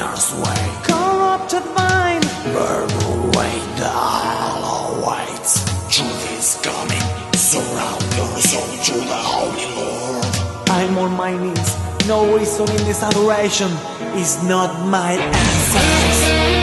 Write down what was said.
winner's way. Corrupted mind, burn away the hollow whites. Truth is coming, surround your soul to the Holy Lord. I'm on my knees, no reason in this adoration is not my answer.